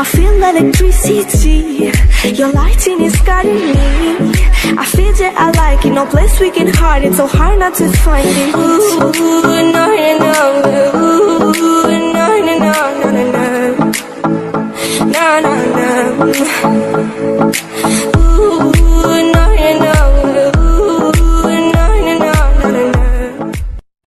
I feel electricity. Your lighting is guiding me. I feel that I like it. No place we can hide It's So hard not to find it. Ooh, no, no, no. Ooh, no, no, no, no, no. No, no, no.